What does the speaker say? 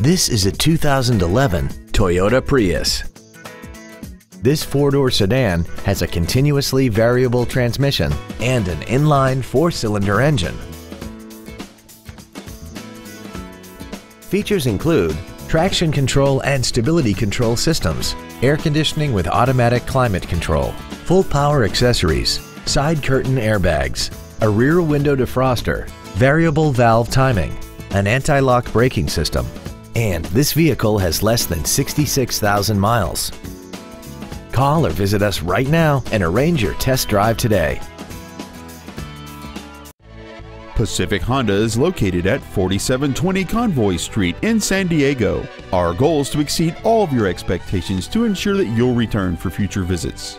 This is a 2011 Toyota Prius. This four-door sedan has a continuously variable transmission and an inline four-cylinder engine. Features include traction control and stability control systems, air conditioning with automatic climate control, full power accessories, side curtain airbags, a rear window defroster, variable valve timing, an anti-lock braking system, and this vehicle has less than 66,000 miles. Call or visit us right now and arrange your test drive today. Pacific Honda is located at 4720 Convoy Street in San Diego. Our goal is to exceed all of your expectations to ensure that you'll return for future visits.